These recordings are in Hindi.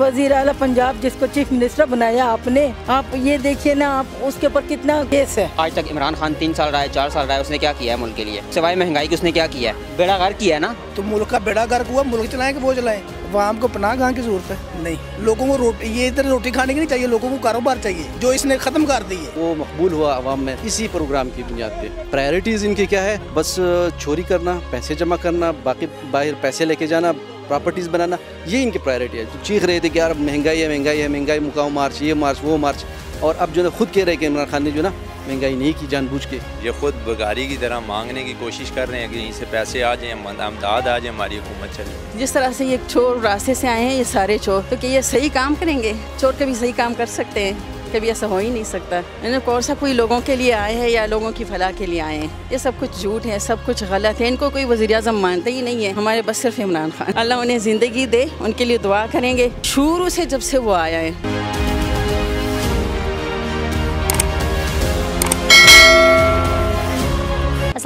वज़ीर अला पंजाब जिसको चीफ मिनिस्टर बनाया आपने आप ये देखिए ना आप उसके ऊपर कितना केस है। आज तक इमरान खान तीन साल रहा है चार साल रहा है उसने क्या किया है मुल्क के लिए? सिवाय महँगाई की उसने क्या किया है? बेड़ा गर्क किया है ना? तो मुल्क का बेड़ा गर्क हुआ मुल्क चलाए कि वो चलाएँ? वहाँ को पनाह कहाँ की ज़रूरत है? नहीं। लोगों को रोटी ये इधर रोटी खाने की नहीं चाहिए लोगों को कारोबार चाहिए जो इसने खत्म कर दी है। वो मकबूल हुआ आवाम में इसी प्रोग्राम की बुनियाद पे। प्रायोरिटीज़ इनकी क्या है? बस चोरी करना पैसे जमा करना बाकी बाहर पैसे लेके जाना प्रॉपर्टीज़ बनाना ये इनकी प्रायोरिटी है। जो चीख रहे थे कि यार महँगाई है महँगाई है महँगाई मुकाम मार्च ये मार्च वो मार्च। और अब जो है खुद कह रहे हैं कि इमरान खान ने जो ना महँगाई नहीं की जानबूझ के। ये खुद बगारी की तरह मांगने की कोशिश कर रहे हैं कि यहीं से पैसे आ जाएँ अमदाद आ जाए हमारी हुकूमत चले। जिस तरह से ये चोर रास्ते से आए हैं ये सारे चोर तो क्या ये सही काम करेंगे? चोर कभी सही काम कर सकते हैं? कभी ऐसा हो ही नहीं सकता। इन कौन सा कोई लोगों के लिए आए हैं या लोगों की फलाह के लिए आए हैं? ये सब कुछ झूठ है, सब कुछ गलत है। इनको कोई वजी अजम मानते ही नहीं है। हमारे बस सिर्फ़ इमरान खान। अल्लाह उन्हें ज़िंदगी दे, उनके लिए दुआ करेंगे। शुरू से जब से वो आया है।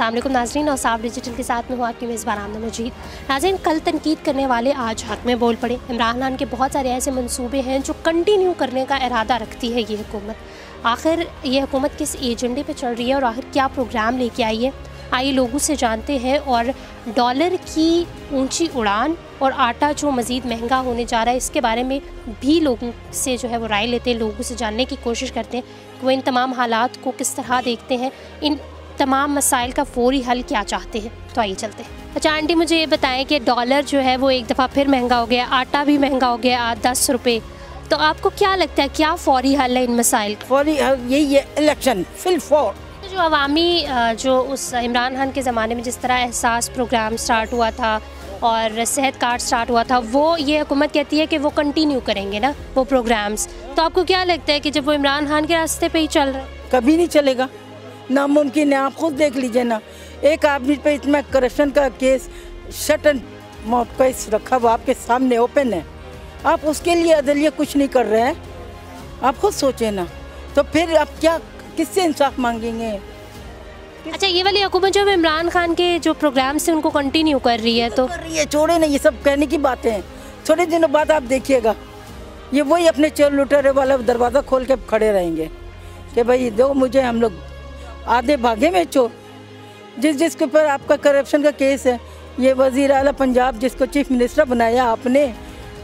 असल नाजरीन और साफ़ डिजिटल के साथ में हूँ आपकी मेज़बान आमना मजीद। नाजरीन, कल तनकीद करने वाले आज हक में बोल पड़े। इमरान खान के बहुत सारे ऐसे मनसूबे हैं जो कंटिन्यू करने का इरादा रखती है ये हुकूमत। आखिर ये हुकूमत किस एजेंडे पर चल रही है और आखिर क्या प्रोग्राम लेके आई है? आइए लोगों से जानते हैं और डॉलर की ऊँची उड़ान और आटा जो मज़ीद महँगा होने जा रहा है, इसके बारे में भी लोगों से जो है वो राय लेते हैं। लोगों से जानने की कोशिश करते हैं। कि वो इन तमाम हालात को किस तरह देखते हैं? इन तमाम मसाइल का फौरी हल क्या चाहते हैं? तो आइए चलते हैं। अच्छा आंटी मुझे ये बताएँ कि डॉलर जो है वो एक दफ़ा फिर महँगा हो गया आटा भी महँगा हो गया आठ दस रुपये तो आपको क्या लगता है क्या फौरी हल है इन मसाइल फौरी हल यही है इलेक्शन फिल फॉर जो अवामी जो उस इमरान खान के ज़माने में जिस तरह एहसास प्रोग्राम स्टार्ट हुआ था और सेहत कार्ड स्टार्ट हुआ था वो ये हुकूमत कहती है कि वो कंटिन्यू करेंगे ना वो प्रोग्राम्स तो आपको क्या लगता है कि जब वो इमरान खान के रास्ते पे ही चल रहे हैं? कभी नहीं चलेगा। नामुमकिन है आप खुद देख लीजिए ना। एक आदमी पे इतना करप्शन का केस शट एंड मौत केस रखा हुआ आपके सामने ओपन है। आप उसके लिए अदलिया कुछ नहीं कर रहे हैं। आप खुद सोचें ना। तो फिर आप क्या किससे इंसाफ मांगेंगे? अच्छा ये वाली हुकूमत जो इमरान खान के जो प्रोग्राम से उनको कंटिन्यू कर रही है तो कर रही है छोड़े ना ये सब कहने की बातें हैं। थोड़े दिनों बाद आप देखिएगा। ये वही अपने चोर लुटेरे वाला दरवाज़ा खोल के खड़े रहेंगे। कि भाई दो मुझे हम लोग आधे भागे में चोर जिस जिसके ऊपर आपका करप्शन का केस है ये वज़ीर अला पंजाब जिसको चीफ मिनिस्टर बनाया आपने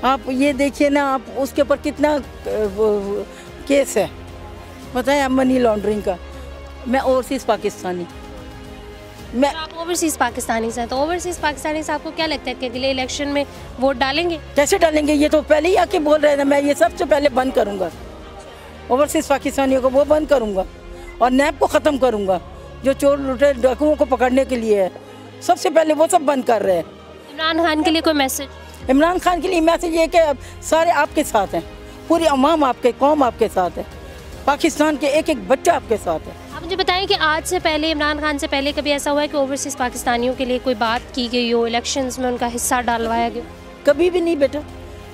आप ये देखिए ना आप उसके ऊपर कितना केस है। बताएँ आप मनी लॉन्ड्रिंग का। मैं ओवरसीज़ पाकिस्तानी। मैं आप ओवरसीज़ पाकिस्तानी से तो ओवरसीज़ पाकिस्तानी से आपको क्या लगता है कि अगले इलेक्शन में वोट डालेंगे? कैसे डालेंगे? ये तो पहले ही आके बोल रहे थे मैं ये सबसे पहले बंद करूँगा। ओवरसीज़ पाकिस्तानियों को वो बंद करूँगा। और नैब को ख़त्म करूँगा जो चोर लुटे डाकुओं को पकड़ने के लिए है। सबसे पहले वो सब बंद कर रहे हैं। इमरान खान के लिए कोई मैसेज? इमरान खान के लिए मैसेज ये कि सारे आपके साथ हैं। पूरी अवाम आपके कौम आपके साथ है। पाकिस्तान के एक एक बच्चा आपके साथ है। आप मुझे बताएँ कि आज से पहले इमरान खान से पहले कभी ऐसा हुआ है कि ओवरसीज़ पाकिस्तानियों के लिए कोई बात की गई हो इलेक्शंस में उनका हिस्सा डालवाया गया? कभी भी नहीं बेटा।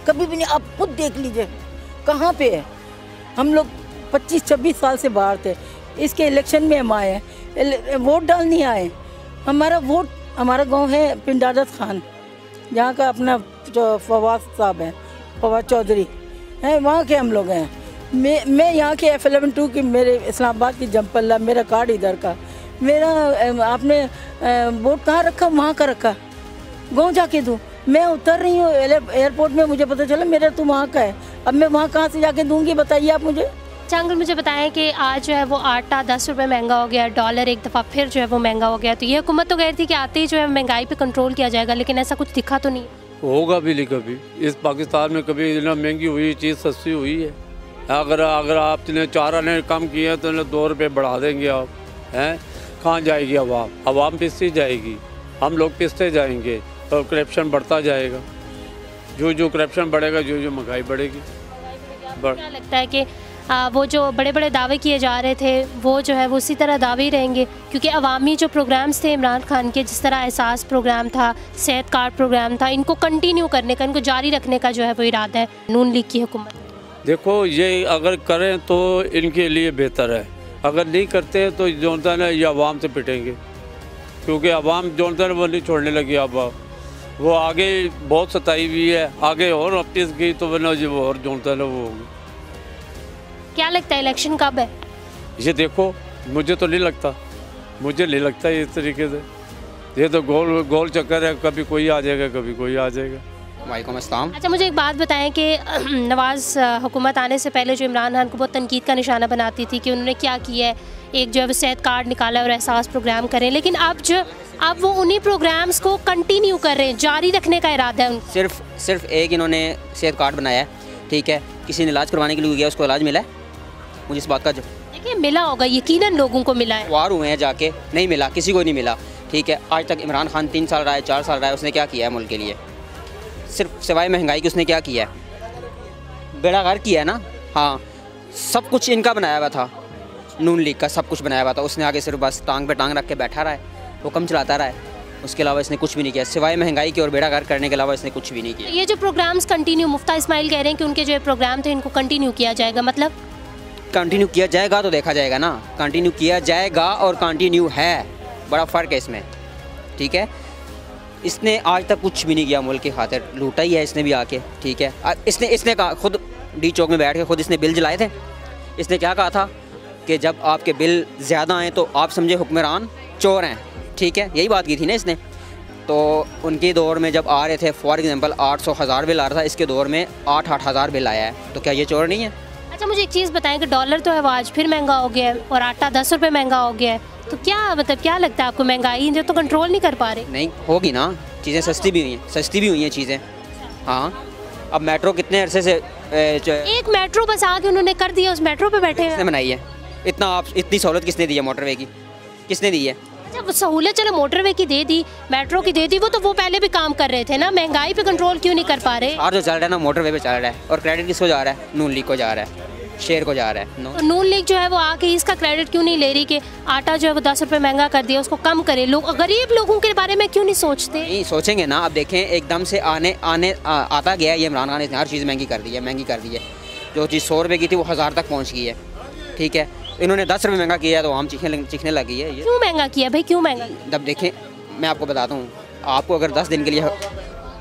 कभी भी नहीं। आप खुद देख लीजिए। कहाँ पे है? हम लोग 25-26 साल से बाहर थे। इसके इलेक्शन में हम आए हैं। वोट डालने आए हमारा वोट हमारा गाँव है पिंडादत खान, जहाँ का अपना फवाद साहब हैं, फवाद चौधरी। हैं, वहाँ के हम लोग हैं। मैं मैं यहाँ के एफ़ एलेवन टू की मेरे इस्लामाबाद की जमपल्ला, मेरा कार्ड इधर का। मेरा आपने वोट कहाँ रखा? वहाँ का रखा। गाँव जाके दूँ। मैं उतर रही हूँ एयरपोर्ट में मुझे पता चला मेरा तो वहाँ का है। अब मैं वहाँ कहाँ से जाके दूँगी, बताइए आप मुझे। अच्छा अंकल मुझे बताएँ कि आज जो है वो आटा दस रुपये महँगा हो गया डॉलर एक दफ़ा फिर जो है वो महँगा हो गया। तो ये हुकूमत तो कह रही थी कि आते ही जो है महँगाई पे कंट्रोल किया जाएगा लेकिन ऐसा कुछ दिखा तो नहीं। होगा भी नहीं कभी। इस पाकिस्तान में कभी ना महँगी हुई चीज़ सस्ती हुई है। अगर अगर आपने चार आने कम किए तो दो रुपये बढ़ा देंगे आप हैं? कहाँ जाएगी आवाम आवाम पिसती जाएगी। हम लोग पिसते जाएँगे तो करप्शन बढ़ता जाएगा। जो जो करप्शन बढ़ेगा जो जो महँगाई बढ़ेगी। क्या लगता है कि आ, वो जो बड़े बड़े दावे किए जा रहे थे वो जो है वो उसी तरह दावे ही रहेंगे। क्योंकि अवामी जो प्रोग्राम्स थे इमरान खान के जिस तरह एहसास प्रोग्राम था सेहत कार्ड प्रोग्राम था इनको कंटिन्यू करने का इनको जारी रखने का जो है वो इरादा है नून लीग की हुकूमत। देखो ये अगर करें तो इनके लिए बेहतर है। अगर नहीं करते तो जोनता है ये आवाम से पिटेंगे। क्योंकि आवाम जोनता है वो नहीं छोड़ने लगी अब। वो आगे बहुत सताई हुई है आगे और अपीज की तो जी वो और जोड़ता है वो होगी। क्या लगता है इलेक्शन कब है? ये देखो मुझे तो नहीं लगता। मुझे नहीं लगता इस तरीके से। ये तो गोल गोल चक्कर है कभी कोई आ जाएगा कभी कोई आ जाएगा। वाईकम अस्सलाम। अच्छा मुझे एक बात बताएँ कि नवाज़ हुकूमत आने से पहले जो इमरान खान को बहुत तनकीद का निशाना बनाती थी कि उन्होंने क्या किया है एक जो है वो सेहत कार्ड निकाला और एहसास प्रोग्राम करें लेकिन अब जो अब वो उन्हीं प्रोग्राम्स को कंटिन्यू कर रहे हैं जारी रखने का इरादा है उनका सिर्फ़ सिर्फ़ एक इन्होंने सेहत कार्ड बनाया है ठीक है? किसी ने इलाज करवाने के लिए गया उसको इलाज मिला है? मुझे इस बात का जो देखिए मिला होगा यकीनन लोगों को मिला है। वार हुए हैं जाके। नहीं मिला किसी को नहीं मिला। ठीक है आज तक इमरान खान तीन साल रहा है चार साल रहा है उसने क्या किया है मुल्क के लिए? सिर्फ़ सिवाय महँगाई की उसने क्या किया है? बेड़ा घर किया है ना? हाँ। सब कुछ इनका बनाया हुआ था। नून लीग का सब कुछ बनाया हुआ था। उसने आगे सिर्फ़ बस टांग पे टांग रख के बैठा रहा है। हुक्म चलाता रहा है। उसके अलावा इसने कुछ भी नहीं किया। सिवाय महँगाई की और बेड़ा गर्क करने के अलावा इसने कुछ भी नहीं किया। ये जो प्रोग्राम्स कंटिन्यू मुफ्ता इस्माइल कह रहे हैं कि उनके जो प्रोग्राम थे इनको कंटिन्यू किया जाएगा मतलब? कंटिन्यू किया जाएगा तो देखा जाएगा ना। कंटिन्यू किया जाएगा और कंटिन्यू है। बड़ा फ़र्क है इसमें। ठीक है? इसने आज तक कुछ भी नहीं किया, मुल्क की खातिर। लूटा ही है इसने भी आके। ठीक है? इसने इसने कहा, खुद डी चौक में बैठ के खुद इसने बिल जलाए थे। इसने क्या कहा था? कि जब आपके बिल ज़्यादा आएँ तो आप समझे हुक्मरान चोर हैं। ठीक है? यही बात की थी ना इसने। तो उनके दौर में जब आ रहे थे फॉर एग्ज़ाम्पल आठ सौ हज़ार बिल आ रहा था, इसके दौर में आठ आठ हज़ार बिल आया है। तो क्या ये चोर नहीं है? अच्छा मुझे एक चीज़ बताएँ कि डॉलर तो है वो आज फिर महँगा हो गया है और आटा दस रुपये महँगा हो गया है। तो क्या मतलब क्या लगता है आपको महँगाई? जो तो कंट्रोल नहीं कर पा रहे। नहीं होगी ना। चीज़ें सस्ती भी हुई हैं सस्ती भी हुई हैं चीज़ें। हाँ। अब मेट्रो कितने अरसे से एक मेट्रो बस आके उन्होंने कर दिया उस मेट्रो पे बैठे हैं। बनाई है? इतना आप इतनी सहूलत किसने दी है मोटरवे की? किसने दी है? अच्छा वो सहूलत चलो मोटरवे की दे दी मेट्रो की दे दी वो तो वो पहले भी काम कर रहे थे ना महँगाई पे कंट्रोल क्यों नहीं कर पा रहे? और जो चल रहा है ना मोटरवे पे चल रहा है और क्रेडिट किसको जा रहा है? नून लीग को जा रहा है शेयर को जा रहा है नो तो नून लीग जो है वो आके इसका क्रेडिट क्यों नहीं ले रही कि आटा जो है वो दस रुपये महँगा कर दिया उसको कम करे? लोग गरीब लोगों के बारे में क्यों नहीं सोचते? नहीं सोचेंगे ना अब देखें एकदम से आने आने आता गया ये इमरान खान ने हर चीज़ महँगी कर दी है महँगी कर दी है। जो चीज़ सौ रुपये की थी वो हज़ार तक पहुँच गई है ठीक है? इन्होंने दस रुपये महँगा किया है तो आम चीखने लग- चीखने लगी है ये। क्यों महँगा किया भाई? क्यों महँगा? जब देखें मैं आपको बताता हूँ। आपको अगर दस दिन के लिए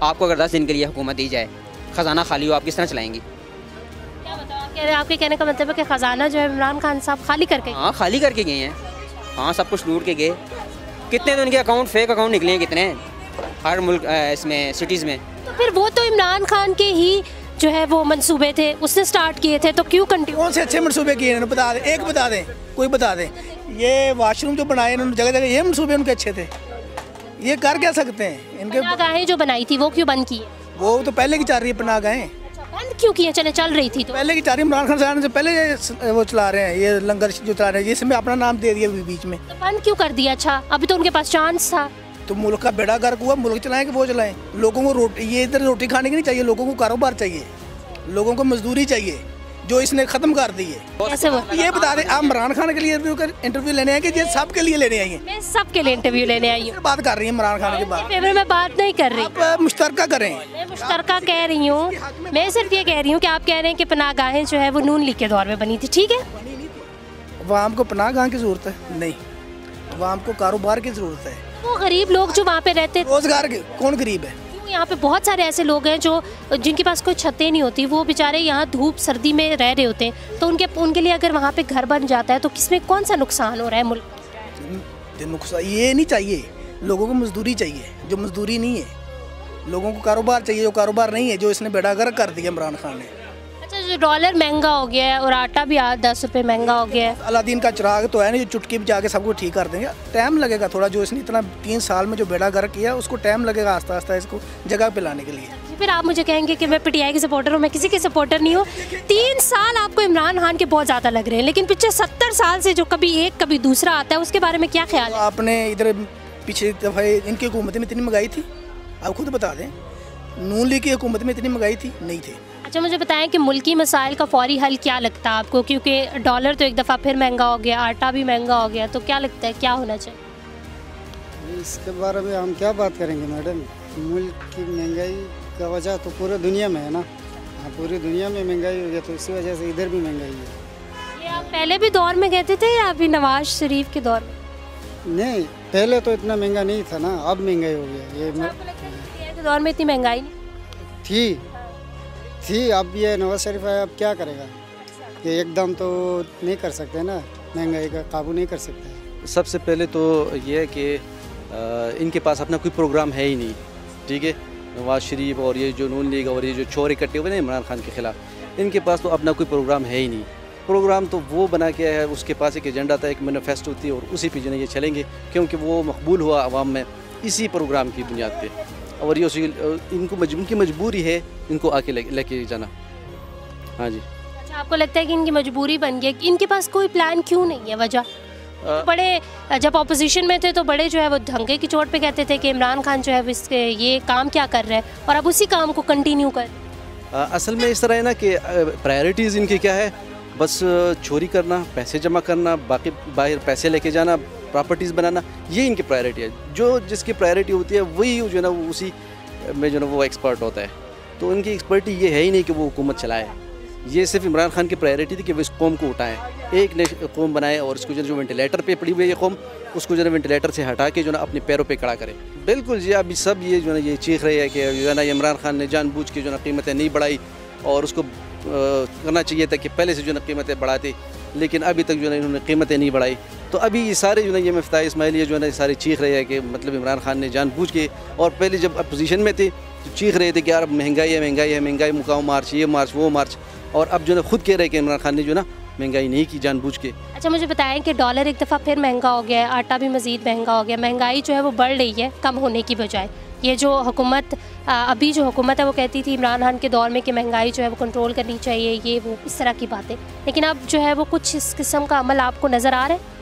आपको अगर दस दिन के लिए हुकूमत दी जाए ख़जाना खाली हो आप किस तरह चलाएँगी? कह रहे- आपके कहने का मतलब है कि खजाना जो है इमरान खान साहब खाली करके हाँ खाली करके गए हैं। हाँ सब कुछ लूट के गए। कितने तो उनके अकाउंट फेक अकाउंट निकले हैं कितने? हर मुल्क इसमें सिटीज़ में। तो फिर वो तो इमरान खान के ही जो है वो मंसूबे थे उसने स्टार्ट किए थे तो क्यों कंटिन्यू कौन से अच्छे मनसूबे किए इन्होंने बता दें एक बता दें कोई बता दें। ये वाशरूम जो बनाए इन्होंने जगह जगह ये मनसूबे उनके अच्छे थे। ये कर क्या सकते हैं? इनके गाहें जो बनाई थी वो क्यों बंद की? वो तो पहले की चल रही है पना गए बंद क्यों किए चले चल रही थी तो। पहले की चार इमरान खान साहब से पहले वो चला रहे हैं ये लंगर जो चला रहे हैं इसमें अपना नाम दे दिया बीच में। तो बंद क्यों कर दिया? अच्छा अभी तो उनके पास चांस था। तो मुल्क का बेड़ा गर्क हुआ मुल्क चलाएँ कि वो चलाएँ? लोगों को रोटी ये इधर रोटी खाने की नहीं चाहिए लोगों को कारोबार चाहिए। लोगों को मजदूरी चाहिए जो इसने खत्म कर दी है। वो ये बता दें आप इमरान खान के लिए इंटरव्यू इंटरव्यू लेने आए कि ये सब के लिए लेने आई है? मैं सबके लिए इंटरव्यू लेने आई हूँ। बात कर रही है इमरान खान के बाद फेवर में बात नहीं कर रही। आप मुश्तरका करें। मैं मुश्तरका कह रही हूँ। मैं सिर्फ़ ये कह रही हूँ कि आप कह रहे हैं कि पनागाहें जो है वो नून लीग के दौर में बनी थी ठीक है? वाम को पनाह गाह की ज़रूरत है? नहीं। वाम को कारोबार की ज़रूरत है। वो गरीब लोग जो वहाँ पे रहते रोज़गार कौन गरीब है? क्यों यहाँ पे बहुत सारे ऐसे लोग हैं जो जिनके पास कोई छतें नहीं होती वो बेचारे यहाँ धूप सर्दी में रह रहे होते हैं। तो उनके उनके लिए अगर वहाँ पे घर बन जाता है तो किसमें कौन सा नुकसान हो रहा है मुल्क? नुकसान ये नहीं चाहिए। लोगों को मजदूरी चाहिए जो मजदूरी नहीं है। लोगों को कारोबार चाहिए जो कारोबार नहीं है जो इसने बेड़ा गर्क कर दिया इमरान खान ने। डॉलर महँगा हो गया है और आटा भी आज दस रुपये महँगा हो गया है। अलादीन का चिराग तो है नहीं जो चुटकी बजा के सबको ठीक कर देंगे। टाइम लगेगा थोड़ा जो इसने इतना तीन साल में जो बेड़ा गर्क किया उसको टाइम लगेगा आस्ता आस्ता इसको जगह पे लाने के लिए। फिर आप मुझे कहेंगे कि मैं पीटीआई की सपोर्टर हूँ मैं किसी की सपोर्टर नहीं हूँ। तीन साल आपको इमरान खान के बहुत ज़्यादा लग रहे हैं लेकिन पिछले सत्तर साल से जो कभी एक कभी दूसरा आता है उसके बारे में क्या ख्याल तो है आपने इधर पिछली दफ़ा इनकी हुकूमत में इतनी महँगाई थी? आप खुद बता दें। नून लीग की हुकूमत में इतनी महँगाई थी? नहीं थी। अच्छा मुझे बताएँ कि मुल्की मसाइल का फौरी हल क्या लगता है आपको? क्योंकि डॉलर तो एक दफ़ा फिर महँगा हो गया आटा भी महँगा हो गया तो क्या लगता है क्या होना चाहिए? इसके बारे में हम क्या बात करेंगे मैडम? मुल्क की महँगाई का वजह तो पूरे दुनिया में है ना? हाँ पूरी दुनिया में महँगाई हो गया तो इसी वजह से इधर भी महँगाई है। ये आप पहले भी दौर में कहते थे या अभी नवाज़ शरीफ के दौर में? नहीं पहले तो इतना महँगा नहीं था ना अब महँगाई हो गया ये मैं- कि दौर में इतनी महँगाई थी। थी, अब ये नवाज़ शरीफ है, अब क्या करेगा? ये एकदम तो नहीं कर सकते ना, महँगाई का काबू नहीं कर सकते। सबसे पहले तो ये है कि इनके पास अपना कोई प्रोग्राम है ही नहीं, ठीक है? नवाज़ शरीफ और ये जो नून लीग और ये जो चोर इकट्ठे हुए ना इमरान खान के ख़िलाफ़, इनके पास तो अपना कोई प्रोग्राम है ही नहीं। प्रोग्राम तो वो बना के है, उसके पास एक एजेंडा था, एक मैनिफेस्टो थी और उसी पे जो ये चलेंगे, क्योंकि वो मकबूल हुआ आवाम में इसी प्रोग्राम की बुनियाद पे। और ये इनको मज, इनकी मजबूरी है इनको आके ले- लेके जाना। हाँ जी। अच्छा आपको लगता है कि इनकी मजबूरी बन गई इनके पास कोई प्लान क्यों नहीं है वजह? अ, बड़े जब ऑपोजिशन में थे तो बड़े जो है वो धंगे की चोट पे कहते थे कि इमरान खान जो है इसके ये काम क्या कर रहे हैं? और अब उसी काम को कंटिन्यू कर असल में इस तरह है ना कि प्रायोरिटीज़ इनकी क्या है? बस चोरी करना पैसे जमा करना बाकी बाहर पैसे लेके जाना प्रॉपर्टीज़ बनाना ये इनकी प्रायोरिटी है जो जिसकी प्रायोरिटी होती है वही जो है ना वो उसी में जो है ना वो एक्सपर्ट होता है तो इनकी एक्सपर्टी ये है ही नहीं कि वो हुकूमत चलाए ये सिर्फ़ इमरान खान की प्रायोरिटी थी कि वो इस कौम को उठाएँ एक ने कौम बनाए और इसको जो है जो वेंटिलेटर पे पड़ी हुई है ये कौम उसको जो है वेंटिलेटर से हटा के जो ना अपने पैरों पे खड़ा करे बिल्कुल जी अभी सब ये जो है ना ये चीख रहे हैं कि जो है ना इमरान खान ने जानबूझ के जो है ना कीमतें नहीं बढ़ाई और उसको करना चाहिए था कि पहले से जो है ना कीमतें बढ़ाती लेकिन अभी तक जो है इन्होंने कीमतें नहीं बढ़ाई तो अभी ये सारे जो ना, ये मफ्ता इसमाइल, ये जो है ना सारे चीख रहे हैं कि मतलब इमरान खान ने जानबूझ के, और पहले जब अपोजिशन में थे तो चीख रहे थे कि यार, महँगाई है महँगाई है, महँगाई मुकाम मार्च, ये मार्च, वो मार्च। और अब जो है खुद कह रहे हैं कि इमरान खान ने जो ना, महँगाई नहीं की, जानबूझ के। अच्छा मुझे बताएँ कि डॉलर एक दफ़ा फिर महँगा हो गया है, आटा भी मज़ीद महँगा हो गया महँगाई जो है, वो बढ़ रही है, कम होने की बजाय। ये जो हुकूमत अभी जो हुकूमत है, वो कहती थी इमरान खान के दौर में कि महँगाई जो है, वो कंट्रोल करनी चाहिए, ये वो, इस तरह की बातें। लेकिन अब जो है, वो कुछ इस किस्म का अमल आपको नज़र आ रहा है?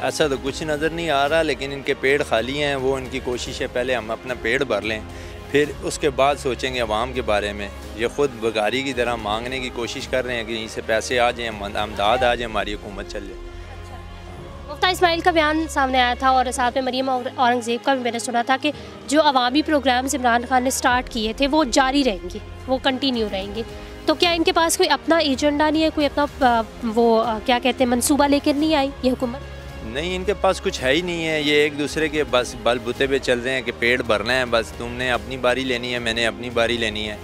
ऐसा तो कुछ नज़र नहीं आ रहा, लेकिन इनके पेड़ खाली हैं, वो इनकी कोशिश है पहले हम अपना पेड़ भर लें, फिर उसके बाद सोचेंगे अवाम के बारे में। ये ख़ुद बगारी की तरह मांगने की कोशिश कर रहे हैं कि यहीं से पैसे आ जाएँ आमदाद आ जाए, हमारी हुकूमत चल जाए। मुफ्ता इसमाइल का बयान सामने आया था और साथ में मरीम और- औरंगज़ेब का भी मैंने सुना था कि जो अवामी प्रोग्राम्स इमरान खान ने स्टार्ट किए थे, वो जारी रहेंगे, वो कंटिन्यू रहेंगे। तो क्या इनके पास कोई अपना एजेंडा नहीं है, कोई अपना वो क्या कहते हैं, मंसूबा लेकर नहीं आई ये हुकूमत? नहीं इनके पास कुछ है ही नहीं है। ये एक दूसरे के बस बल बुते पे चल रहे हैं कि पेड़ भरना है। बस तुमने अपनी बारी लेनी है मैंने अपनी बारी लेनी है।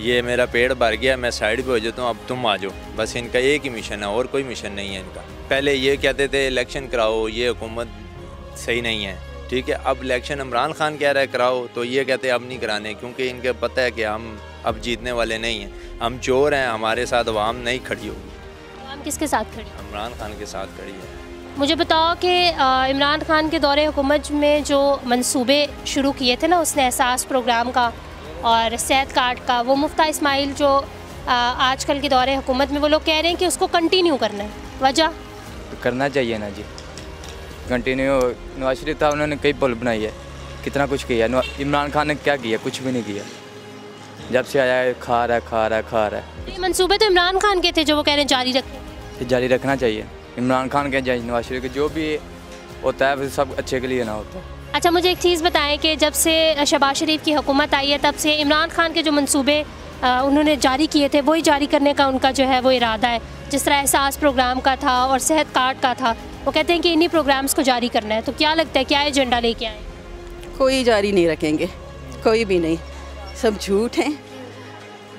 ये मेरा पेड़ भर गया मैं साइड पे हो जाता हूँ अब तुम आ जाओ। बस इनका एक ही मिशन है और कोई मिशन नहीं है इनका। पहले ये कहते थे इलेक्शन कराओ ये हुकूमत सही नहीं है। ठीक है अब इलेक्शन इमरान खान कह रहा है कराओ। तो ये कहते हैं अब नहीं कराने क्योंकि इनके पता है कि हम अब जीतने वाले नहीं हैं। हम चोर हैं हमारे साथ अवाम नहीं खड़ी होगी। किसके साथ खड़ी? इमरान खान के साथ खड़ी है। मुझे बताओ कि इमरान खान के दौरे हुकूमत में जो मंसूबे शुरू किए थे ना उसने एहसास प्रोग्राम का और सेहत कार्ड का वो मुफ्ता इस्माइल जो आ, आजकल के दौरे हुकूमत में वो लोग कह रहे हैं कि उसको कंटिन्यू करना है। वजह? तो करना चाहिए ना जी। कंटिन्यू नवाज़ शरीफ था उन्होंने कई पुल बनाई है। कितना कुछ किया इमरान खान ने क्या किया? कुछ भी नहीं किया। जब से आया है खा रहा है खा रहा है खा रहा है। ये मंसूबे तो इमरान खान के थे जो वो कह रहे हैं जारी रखें। जारी रखना चाहिए। इमरान खान के चाहे नवाज़ शरीफ के जो भी होता है वो सब अच्छे के लिए ना होता है। अच्छा मुझे एक चीज़ बताएँ कि जब से शहबाज शरीफ की हुकूमत आई है तब से इमरान खान के जो मंसूबे उन्होंने जारी किए थे वही जारी करने का उनका जो है वो इरादा है। जिस तरह एहसास प्रोग्राम का था और सेहत कार्ड का था वो कहते हैं कि इन्हीं प्रोग्राम्स को जारी करना है। तो क्या लगता है क्या एजेंडा लेके आए? कोई जारी नहीं रखेंगे कोई भी नहीं। सब झूठ हैं।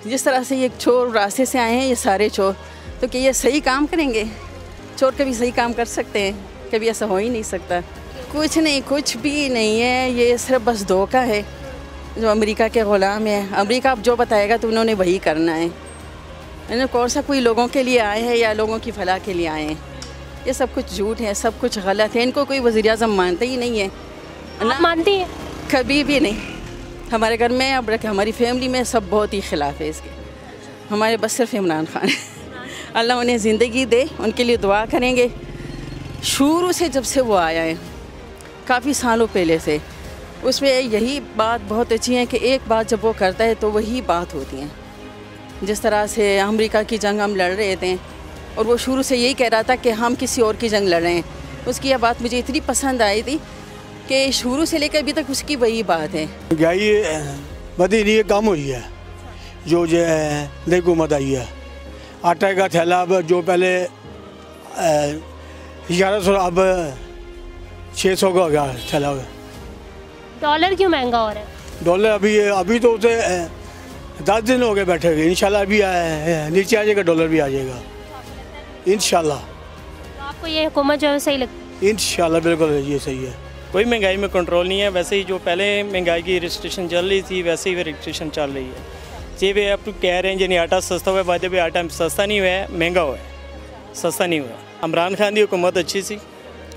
जिस तरह से ये चोर रास्ते से आए हैं ये सारे चोर तो क्या ये सही काम करेंगे? चोर कभी सही काम कर सकते हैं। कभी ऐसा हो ही नहीं सकता। कुछ नहीं कुछ भी नहीं है। ये सिर्फ़ बस धोखा है। जो अमेरिका के ग़ुलाम है। अमेरिका अब जो बताएगा तो उन्होंने वही करना है। इन्हें कौन सा कोई लोगों के लिए आए हैं या लोगों की फलाह के लिए आए हैं? ये सब कुछ झूठ है सब कुछ गलत है। इनको कोई वज़ी अजम मानते ही नहीं है। ना मानती है? कभी भी नहीं। हमारे घर में अब रखे हमारी फैमिली में सब बहुत ही खिलाफ है इसके। हमारे बस सिर्फ़ इमरान खान। है अल्लाह उन्हें ज़िंदगी दे, उनके लिए दुआ करेंगे। शुरू से जब से वो आया है, काफ़ी सालों पहले से, उसमें यही बात बहुत अच्छी है कि एक बात जब वो करता है तो वही बात होती है। जिस तरह से अमेरिका की जंग हम लड़ रहे थे, और वो शुरू से यही कह रहा था कि हम किसी और की जंग लड़ रहे हैं। उसकी यह बात मुझे इतनी पसंद आई थी कि शुरू से लेकर अभी तक उसकी वही बात है। महँगाई बधी नहीं कम हुई है? जो जो है हुकूमत आई है आटे का थैला अब जो पहले ग्यारह सौ अब छः सौ का हो गया थैला। डॉलर क्यों महँगा हो रहा है? डॉलर अभी अभी तो उसे दस दिन हो गए बैठे हुए। इंशाल्लाह अभी नीचे आ जाएगा डॉलर भी आ जाएगा। इंशाल्लाह। तो आपको ये हुकूमत जो है सही लगती इंशाल्लाह बिल्कुल ये सही है। कोई महँगाई में कंट्रोल नहीं है। वैसे ही जो पहले महँगाई की रजिस्ट्रेशन चल रही थी वैसे ही रजिस्ट्रेशन चल रही है। वे आप कह रहे हैं जिन्हें आटा सस्ता हुआ वादे पे आटा सस्ता नहीं हुआ है महँगा हुआ है सस्ता नहीं हुआ इमरान खान की हुकूमत अच्छी थी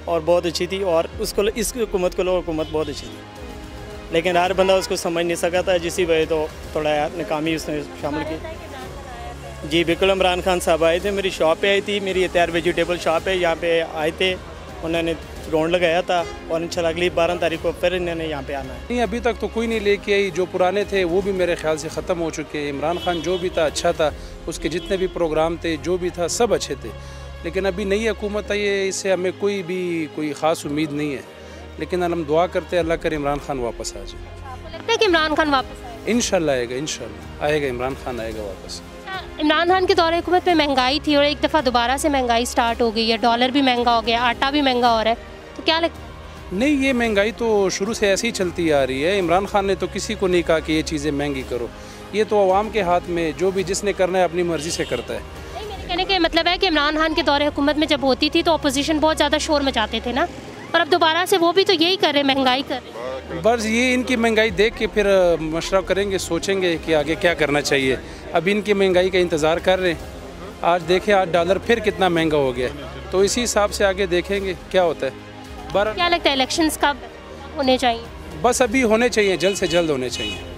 और बहुत अच्छी थी और उसको इस हुकूमत को लो हुकूमत बहुत अच्छी थी लेकिन हर बंदा उसको समझ नहीं सका था जिसी वजह तो थोड़ा नाकामी उसने शामिल की जी बिल्कुल इमरान खान साहब आए थे मेरी शॉप पे आई थी मेरी तैयार वेजिटेबल शॉप है यहाँ पे आए थे उन्होंने राउंड लगाया था और इंशाल्लाह अगली बारह तारीख को फिर इन्होंने यहाँ पे आना है। नहीं अभी तक तो कोई नहीं लेके आई। जो पुराने थे वो भी मेरे ख्याल से ख़त्म हो चुके हैं। इमरान खान जो भी था अच्छा था। उसके जितने भी प्रोग्राम थे जो भी था सब अच्छे थे। लेकिन अभी नई हुकूमत आई है इससे हमें कोई भी कोई ख़ास उम्मीद नहीं है। लेकिन हम दुआ करते हैं अल्लाह कर इमरान खान वापस आ जाए। लगता है कि इमरान खान वापस आए इन आएगा इन आएगा इमरान खान आएगा वापस। इमरान खान के दौरे हुकूमत में महँगाई थी और एक दफ़ा दोबारा से महँगाई स्टार्ट हो गई है। डॉलर भी महँगा हो गया आटा भी महँगा हो रहा है। तो क्या लगता है नहीं ये महँगाई तो शुरू से ऐसी ही चलती आ रही है। इमरान खान ने तो किसी को नहीं कहा कि ये चीज़ें महँगी करो। ये तो आवाम के हाथ में जो भी जिसने करना है अपनी मर्ज़ी से करता है। कहने का मतलब है कि इमरान खान के दौरे हुकूमत में जब होती थी तो अपोजिशन बहुत ज़्यादा शोर मचाते थे ना। पर अब दोबारा से वो भी तो यही कर रहे महँगाई कर रहे बस ये इनकी महँगाई देख के फिर मशवरा करेंगे सोचेंगे कि आगे क्या करना चाहिए। अब इनकी महँगाई का इंतज़ार कर रहे हैं। आज देखें आज डॉलर फिर कितना महँगा हो गया। तो इसी हिसाब से आगे देखेंगे क्या होता है। क्या लगता है इलेक्शंस कब होने चाहिए? बस अभी होने चाहिए जल्द से जल्द होने चाहिए।